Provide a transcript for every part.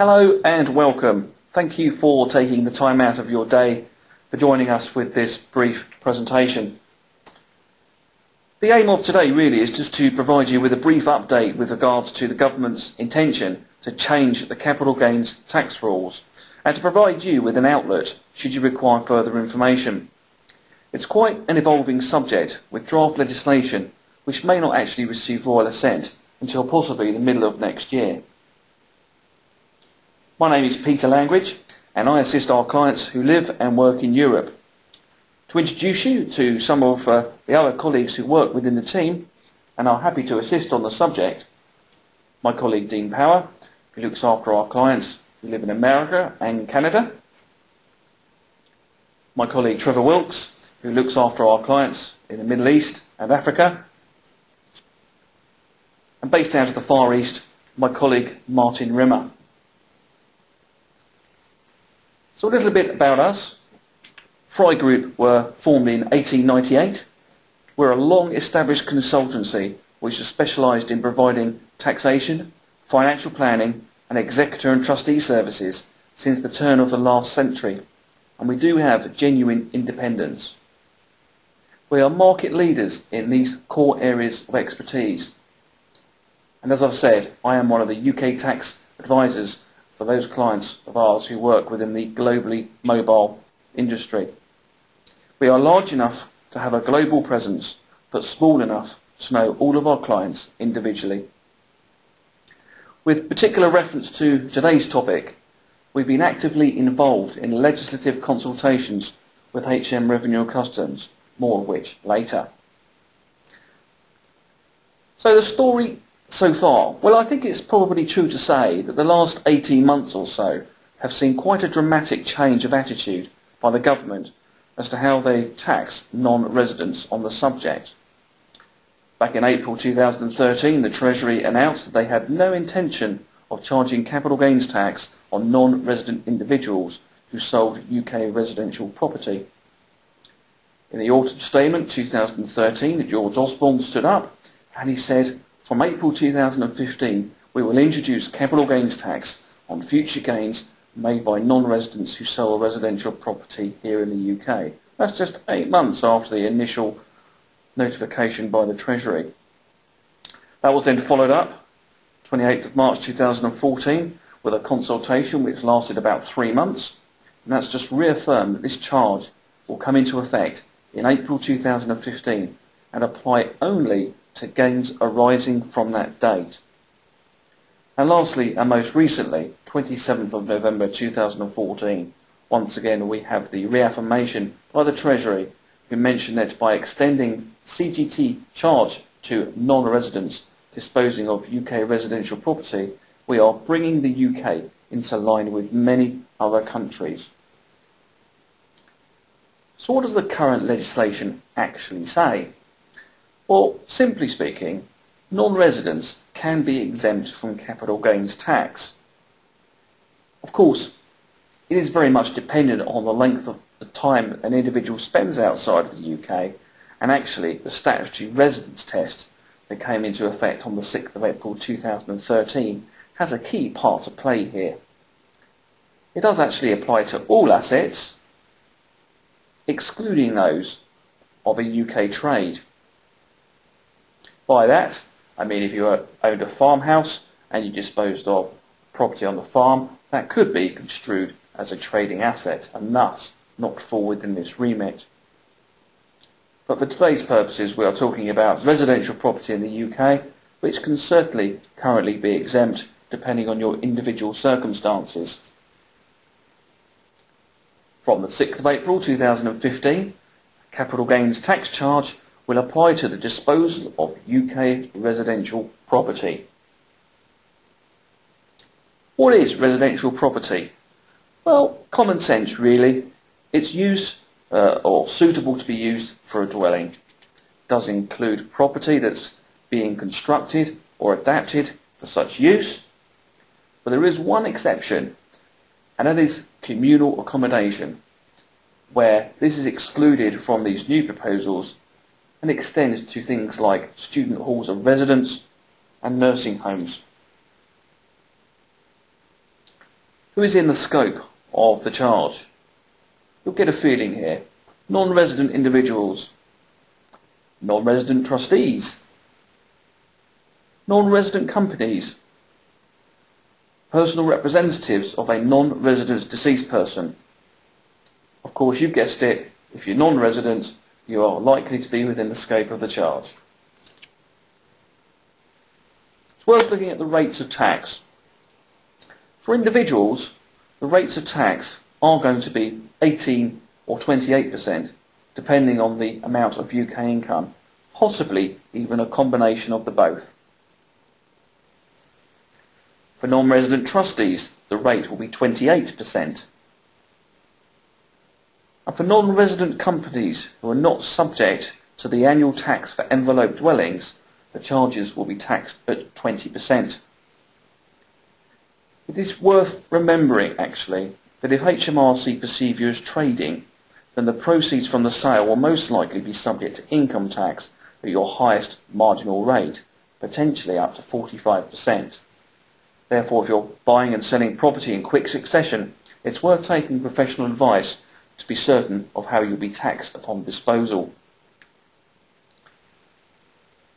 Hello and welcome. Thank you for taking the time out of your day for joining us with this brief presentation. The aim of today really is just to provide you with a brief update with regards to the government's intention to change the capital gains tax rules and to provide you with an outlet should you require further information. It's quite an evolving subject with draft legislation which may not actually receive royal assent until possibly the middle of next year. My name is Peter Langridge and I assist our clients who live and work in Europe. To introduce you to some of uh, the other colleagues who work within the team and are happy to assist on the subject, my colleague Dean Power, who looks after our clients who live in America and Canada, my colleague Trevor Wilkes, who looks after our clients in the Middle East and Africa, and based out of the Far East, my colleague Martin Rimmer. So a little bit about us. Fry Group were formed in 1898. We're a long-established consultancy which has specialised in providing taxation, financial planning and executor and trustee services since the turn of the last century and we do have genuine independence. We are market leaders in these core areas of expertise and as I've said, I am one of the UK tax advisors for those clients of ours who work within the globally mobile industry. We are large enough to have a global presence, but small enough to know all of our clients individually. With particular reference to today's topic, we've been actively involved in legislative consultations with HM Revenue and Customs, more of which later. So the story so far? Well, I think it's probably true to say that the last 18 months or so have seen quite a dramatic change of attitude by the government as to how they tax non-residents on the subject. Back in April 2013, the Treasury announced that they had no intention of charging capital gains tax on non-resident individuals who sold UK residential property. In the autumn statement 2013, George Osborne stood up and he said, from April 2015, we will introduce capital gains tax on future gains made by non-residents who sell a residential property here in the UK. That's just eight months after the initial notification by the Treasury. That was then followed up 28th of March 2014 with a consultation which lasted about three months and that's just reaffirmed that this charge will come into effect in April 2015 and apply only to gains arising from that date. And lastly, and most recently, 27th of November 2014, once again we have the reaffirmation by the Treasury who mentioned that by extending CGT charge to non-residents disposing of UK residential property, we are bringing the UK into line with many other countries. So what does the current legislation actually say? Well, simply speaking, non-residents can be exempt from capital gains tax. Of course, it is very much dependent on the length of the time an individual spends outside of the UK and actually the statutory residence test that came into effect on the 6th of April 2013 has a key part to play here. It does actually apply to all assets, excluding those of a UK trade. By that, I mean if you owned a farmhouse and you disposed of property on the farm, that could be construed as a trading asset and thus not fall within this remit. But for today's purposes we are talking about residential property in the UK which can certainly currently be exempt depending on your individual circumstances. From the 6th of April 2015, capital gains tax charge will apply to the disposal of UK residential property. What is residential property? Well, common sense really. It's use uh, or suitable to be used for a dwelling. Does include property that's being constructed or adapted for such use. But there is one exception and that is communal accommodation where this is excluded from these new proposals and extends to things like student halls of residence and nursing homes. Who is in the scope of the charge? You'll get a feeling here. Non-resident individuals, non-resident trustees, non-resident companies, personal representatives of a non-resident deceased person. Of course, you've guessed it, if you're non-resident, you are likely to be within the scope of the charge. It's worth looking at the rates of tax. For individuals, the rates of tax are going to be 18 or 28%, depending on the amount of UK income, possibly even a combination of the both. For non-resident trustees, the rate will be 28%. And for non-resident companies who are not subject to the annual tax for enveloped dwellings, the charges will be taxed at 20%. It is worth remembering, actually, that if HMRC perceive you as trading, then the proceeds from the sale will most likely be subject to income tax at your highest marginal rate, potentially up to 45%. Therefore, if you're buying and selling property in quick succession, it's worth taking professional advice to be certain of how you'll be taxed upon disposal.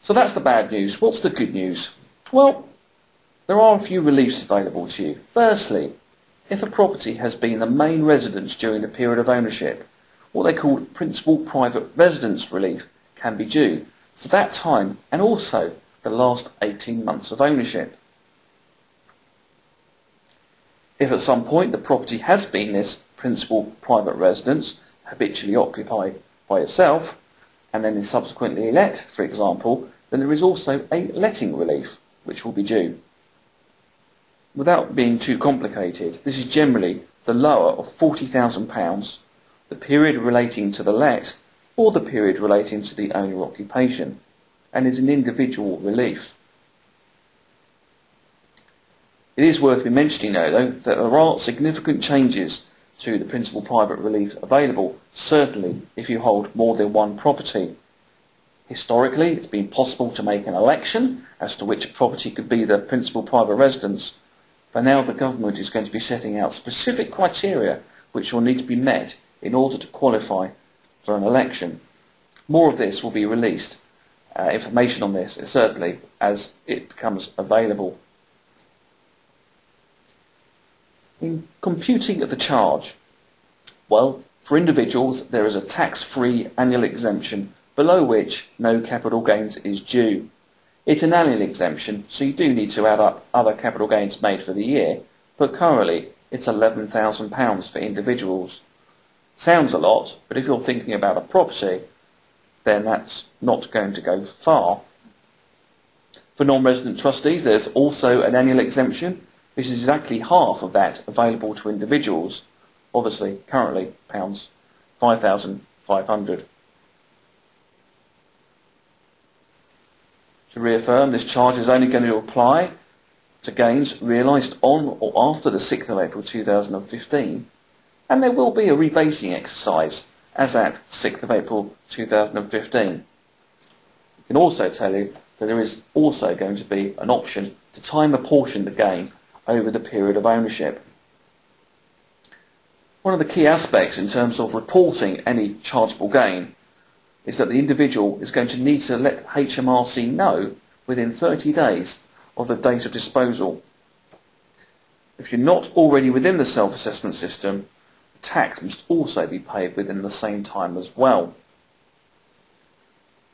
So that's the bad news. What's the good news? Well, there are a few reliefs available to you. Firstly, if a property has been the main residence during the period of ownership, what they call principal private residence relief can be due for that time and also the last 18 months of ownership. If at some point the property has been this principal private residence habitually occupied by itself and then is subsequently let, for example, then there is also a letting relief which will be due. Without being too complicated, this is generally the lower of £40,000, the period relating to the let or the period relating to the owner occupation, and is an individual relief. It is worth mentioning though, though that there are significant changes to the principal private relief available, certainly if you hold more than one property. Historically, it's been possible to make an election as to which property could be the principal private residence, but now the government is going to be setting out specific criteria which will need to be met in order to qualify for an election. More of this will be released, uh, information on this certainly, as it becomes available. In computing the charge, well, for individuals there is a tax-free annual exemption below which no capital gains is due. It's an annual exemption, so you do need to add up other capital gains made for the year, but currently it's £11,000 for individuals. Sounds a lot, but if you're thinking about a property, then that's not going to go far. For non-resident trustees, there's also an annual exemption, this is exactly half of that available to individuals, obviously currently pounds 5,500. To reaffirm, this charge is only going to apply to gains realised on or after the 6th of April 2015, and there will be a rebasing exercise as at 6th of April 2015. I can also tell you that there is also going to be an option to time apportion the gain over the period of ownership. One of the key aspects in terms of reporting any chargeable gain is that the individual is going to need to let HMRC know within 30 days of the date of disposal. If you're not already within the self-assessment system, tax must also be paid within the same time as well.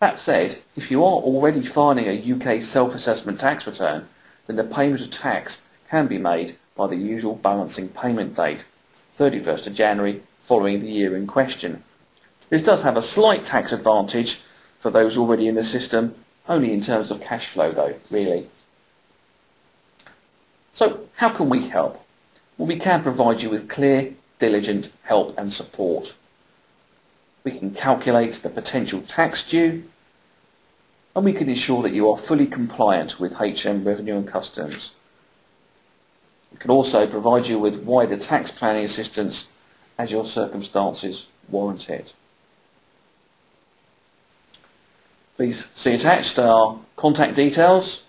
That said, if you are already filing a UK self-assessment tax return, then the payment of tax can be made by the usual balancing payment date, 31st of January following the year in question. This does have a slight tax advantage for those already in the system, only in terms of cash flow though, really. So how can we help? Well, we can provide you with clear, diligent help and support. We can calculate the potential tax due, and we can ensure that you are fully compliant with HM Revenue and Customs. It can also provide you with wider tax planning assistance as your circumstances warrant it. Please see attached our contact details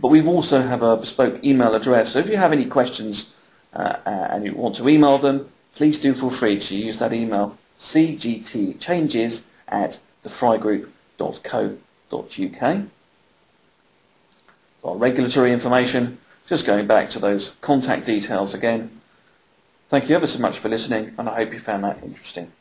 but we also have a bespoke email address. So if you have any questions uh, uh, and you want to email them, please do feel free to use that email cgtchanges at thefrygroup.co.uk. For regulatory information, just going back to those contact details again. Thank you ever so much for listening and I hope you found that interesting.